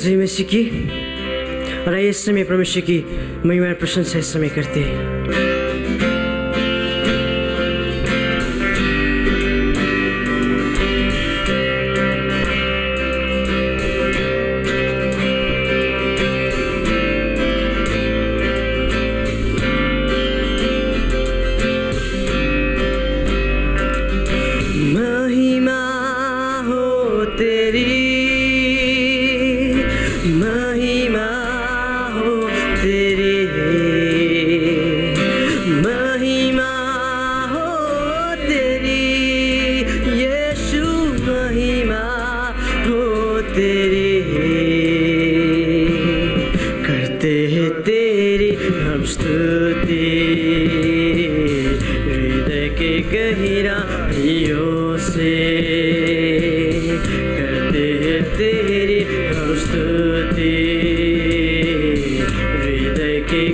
जय में सीखी और ये समय परमेश्वर की महिमा प्रशंसा इस समय करते हैं।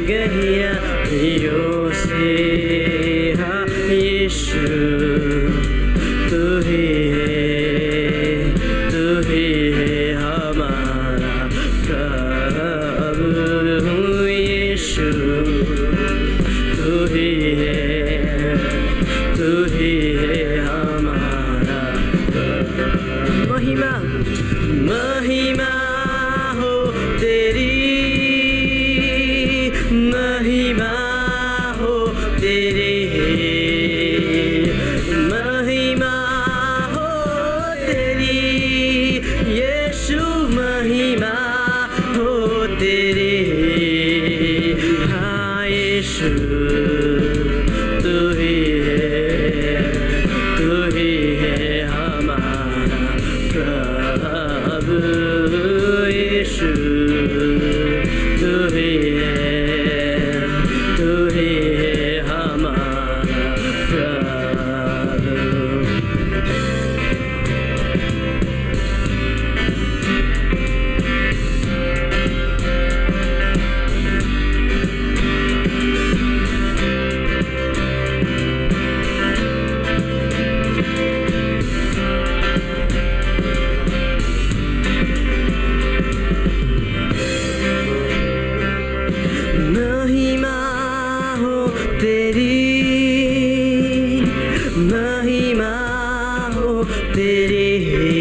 गया फिरोसे हाँ यीशु day.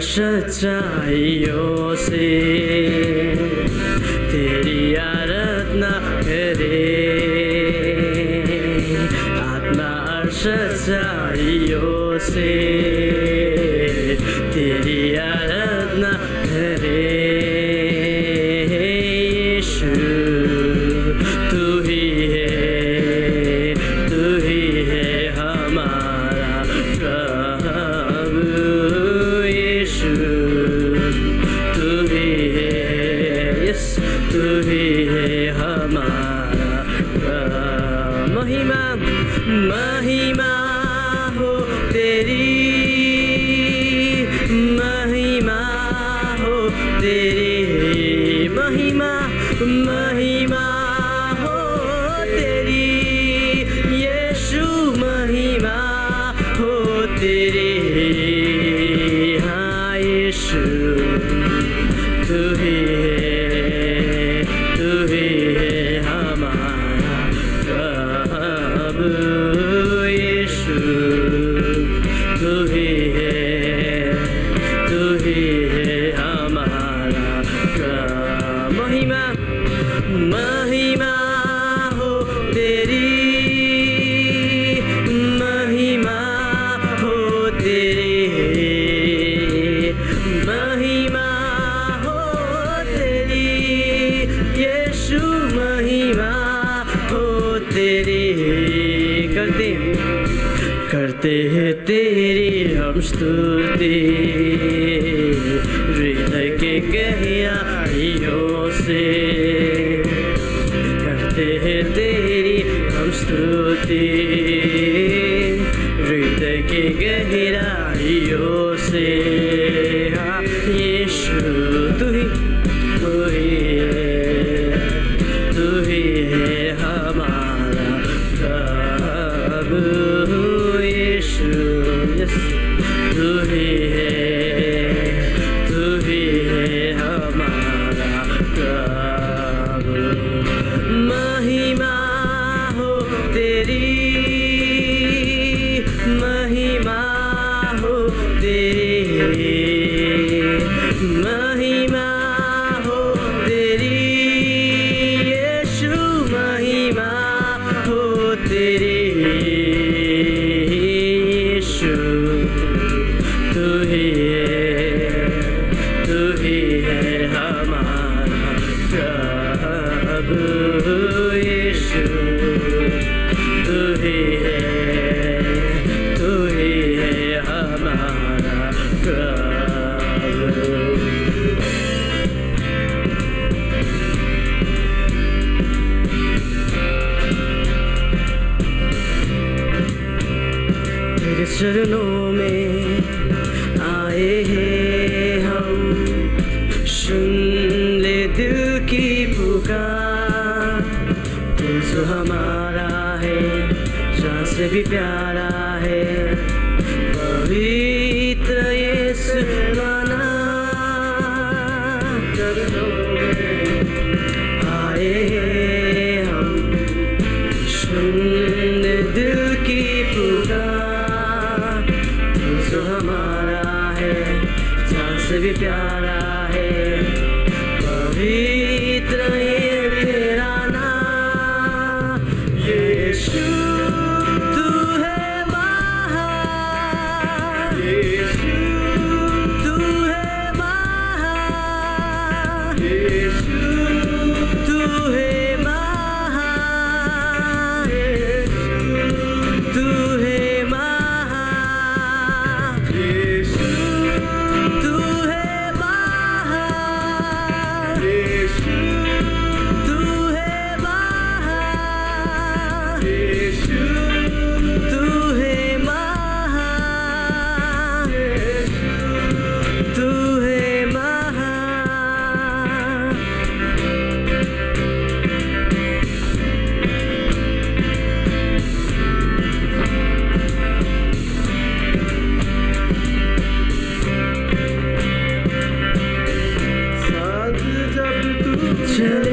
सच्चाइयों से तेरी आराधना करे आत्मा सच्चाइयों से करते हैं तेरी हम स्तुति। हृदय के गहराइयों से करते हैं तेरी हम स्तुति। हृदय के गहराइयों से शरणों में आए हैं हम। सुन ले दिल की पुकार। तू हमारा है जहाँ से भी प्यारा yeah. Yeah.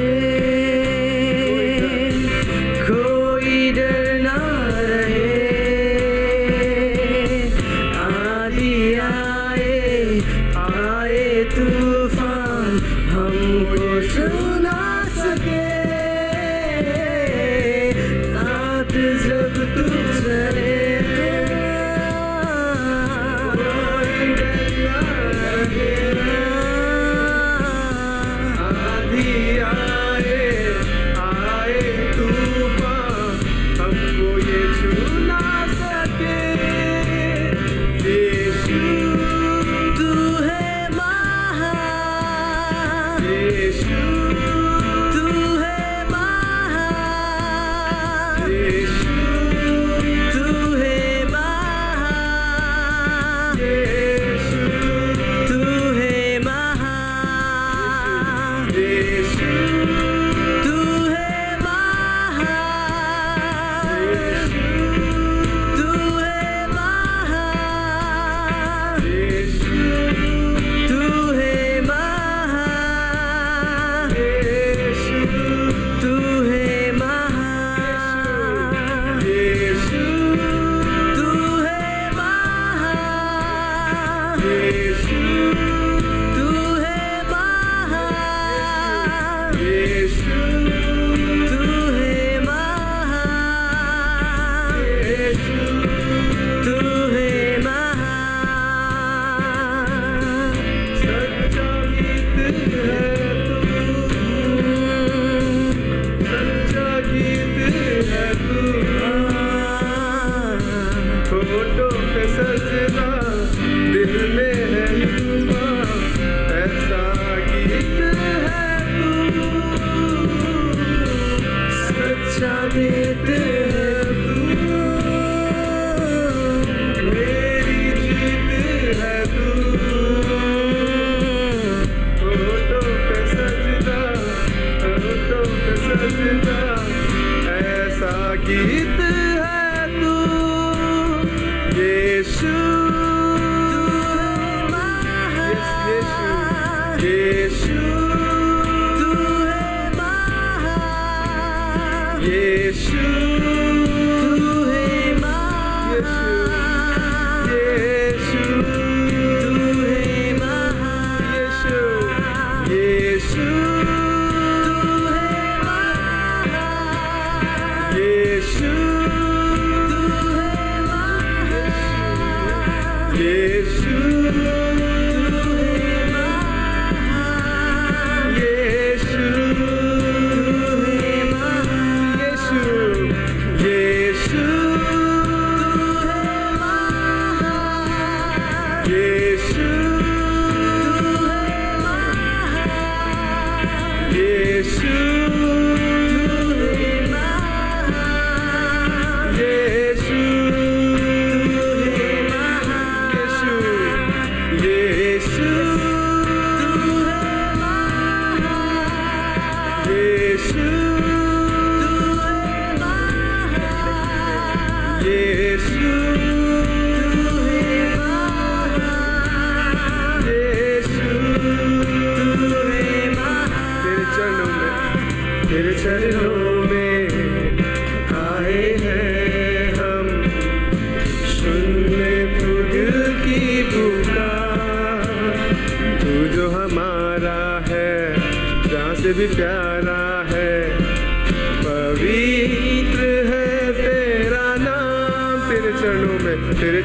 deixa.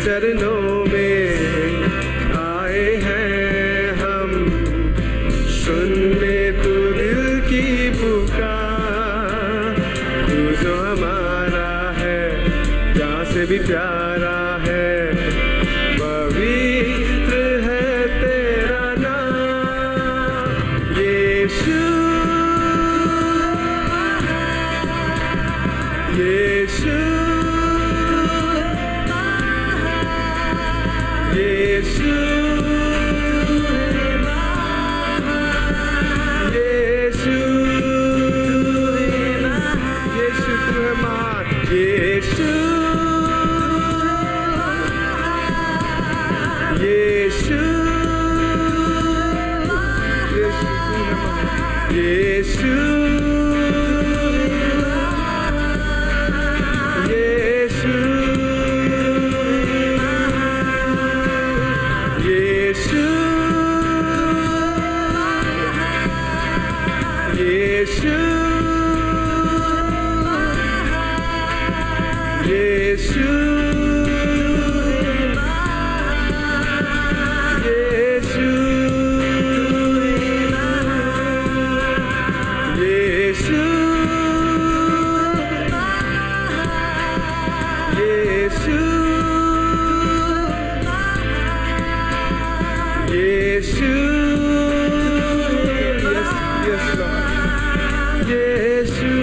चरणों to Yeshua. Yes, yes, Lord. Yeshua.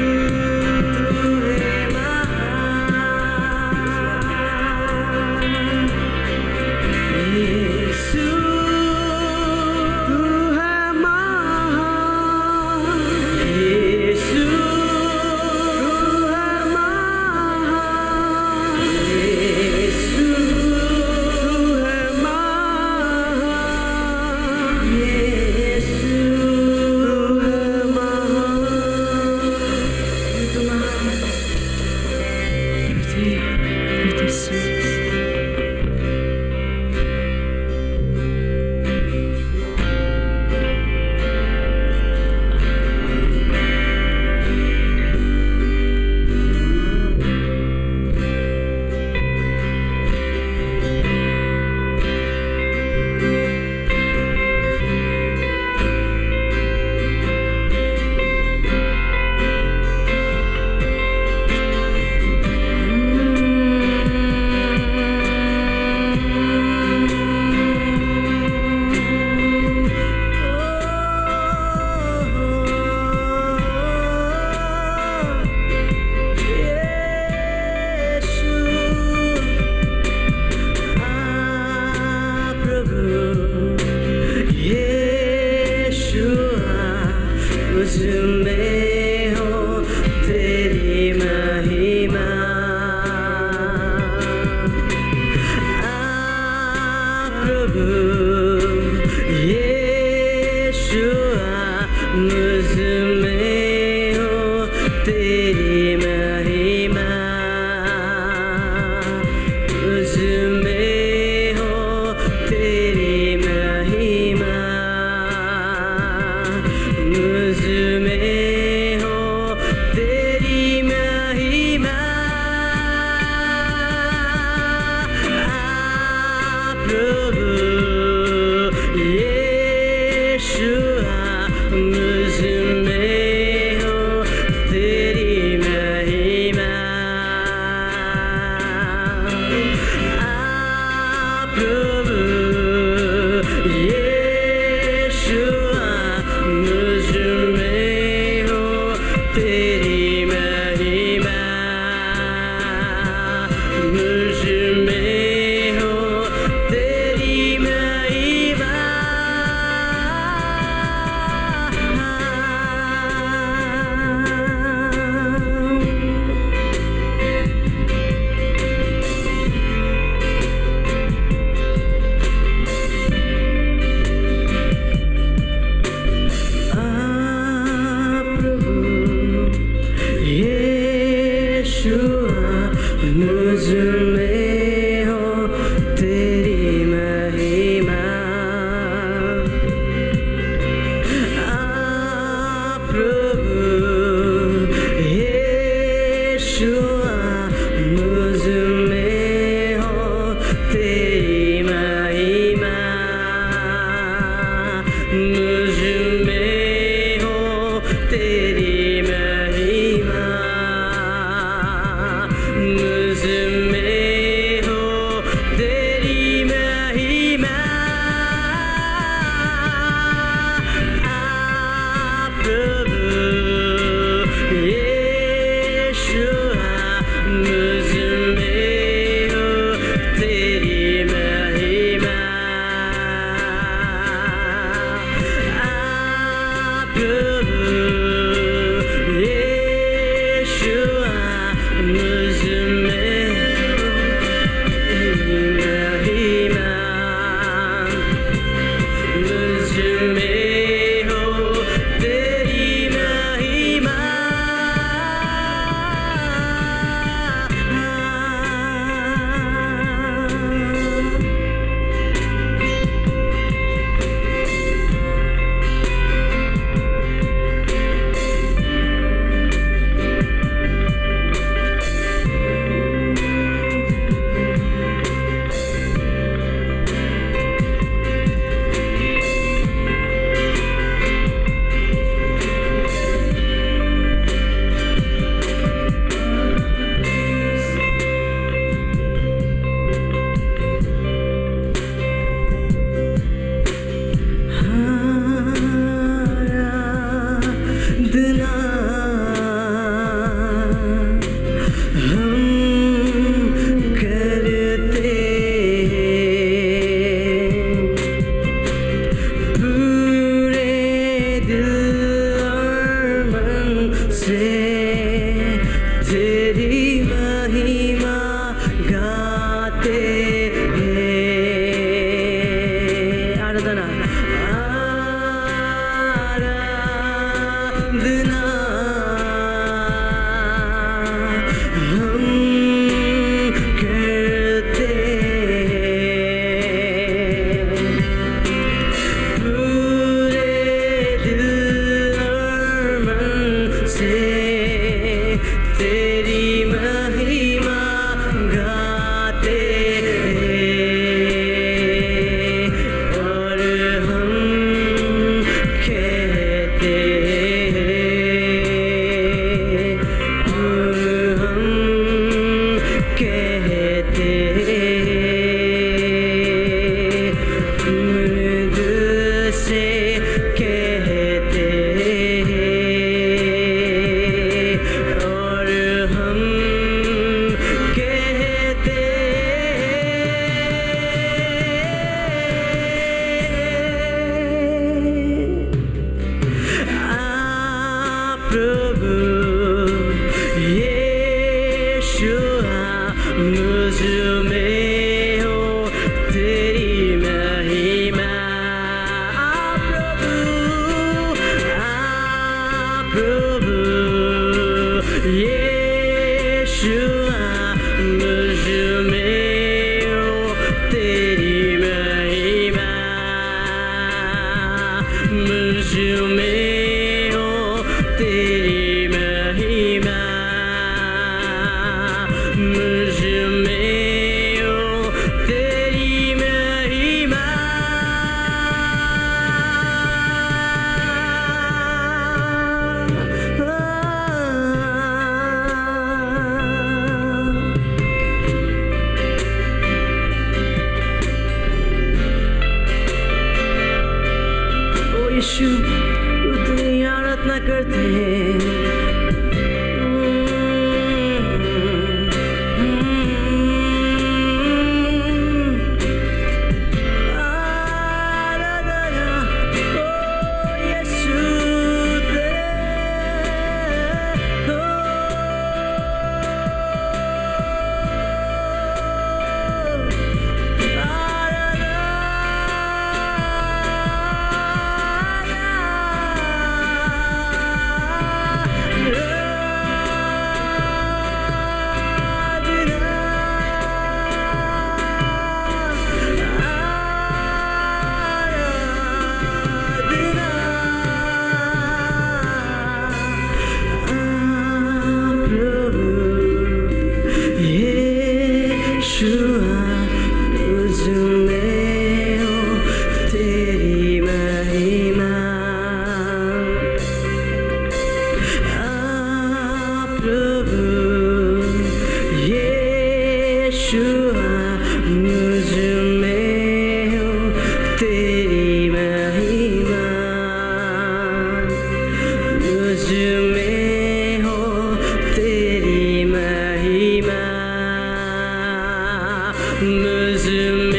good. Gözüm